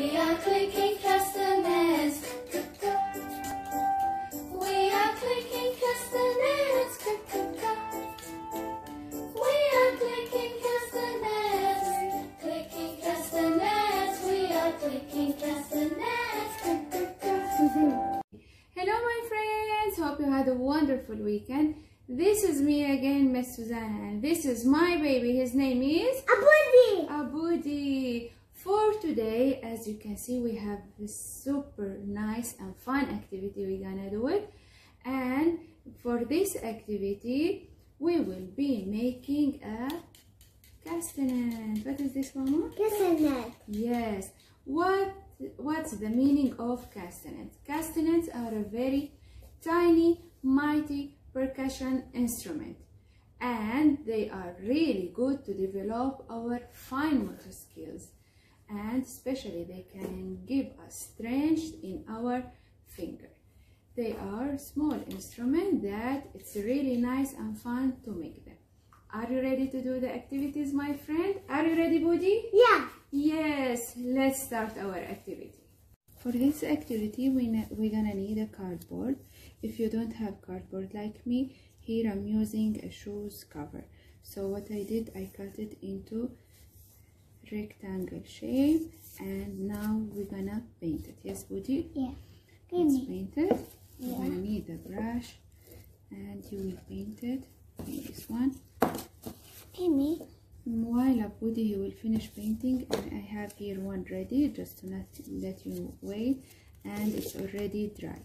We are clicking castanets. We are clicking castanets. We are clicking castanets. Clicking castanets. We are clicking castanets. Hello my friends, hope you had a wonderful weekend. This is me again, Miss Suzana, and this is my baby. His name is Abudi. Abudi. For today, as you can see, we have a super nice and fun activity we're gonna do it. And for this activity, we will be making a castanet. What is this, Mama? Castanet. Yes. What what's the meaning of castanets? Castanets are a very tiny, mighty percussion instrument and they are really good to develop our fine motor skills and especially they can give us strength in our finger. They are small instruments that it's really nice and fun to make them. Are you ready to do the activities, my friend? Are you ready, Budi? Yeah. Yes, let's start our activity. For this activity, we we're gonna need a cardboard. If you don't have cardboard like me, here I'm using a shoes cover. So what I did, I cut it into rectangle shape and now we're gonna paint it. Yes, Budi? Yeah. Give Let's me. paint it. Yeah. You're gonna need a brush and you will paint it. Paint this one. Me. While Abudi he will finish painting and I have here one ready just to not let you wait and it's already dry.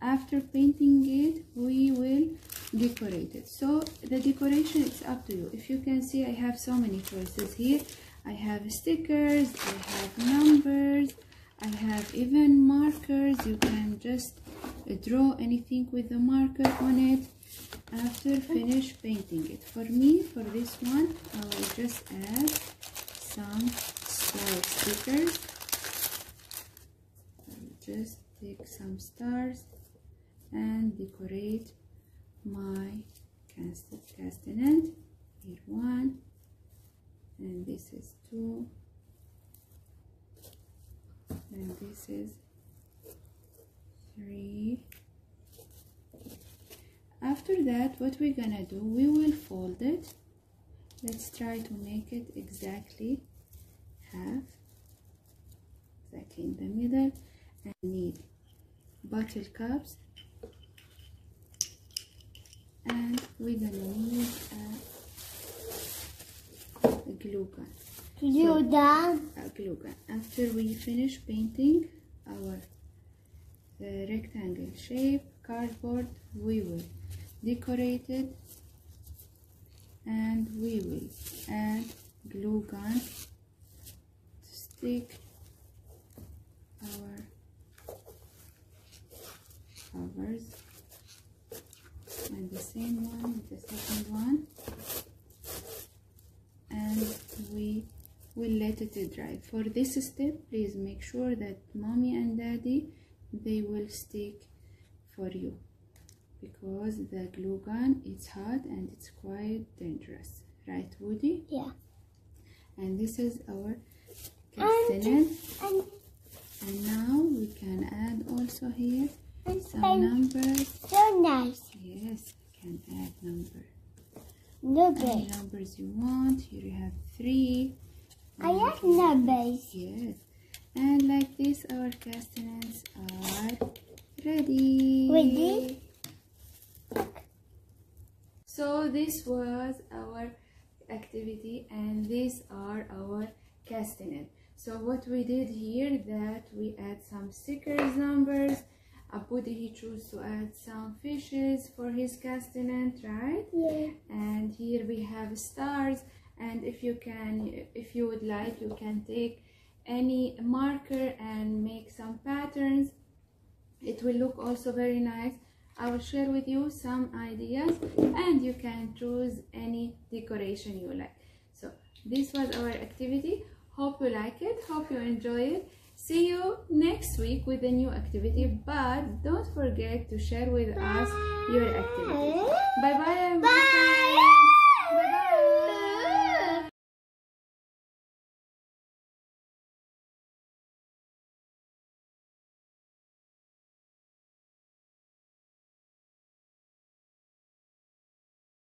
After painting it we will decorate it. So the decoration is up to you. If you can see I have so many choices here. I have stickers, I have numbers, I have even markers. You can just uh, draw anything with the marker on it after finish painting it. For me, for this one, I will just add some star stickers. I will just take some stars and decorate my cast. Here one, and this is two, and this is three. After that what we're gonna do we will fold it. Let's try to make it exactly half. Exactly in the middle. And need bottle caps and we're gonna need a, a glue gun You done? a glue gun after we finish painting our uh, rectangle shape cardboard we will decorate it and we will add glue gun to stick our covers and the same one with the second one and we will let it dry. For this step please make sure that mommy and daddy they will stick for you. Because the glue gun it's hot and it's quite dangerous. Right Woody? Yeah. and this is our castanet. And, and now we can add also here some numbers. so nice. yes we can add number. Big. numbers you want. Here you have three numbers. yes. and like this our castanets are ready. Ready? so this was our activity and these are our castanet so what we did here that we add some stickers numbers. Abudi he chose to add some fishes for his castanet right? Yeah. and here we have stars and if you can if you would like you can take any marker and make some patterns. It will look also very nice. I will share with you some ideas and you can choose any decoration you like. So this was our activity. Hope you like it. Hope you enjoy it. See you next week with a new activity. But don't forget to share with us your activity bye bye Bye.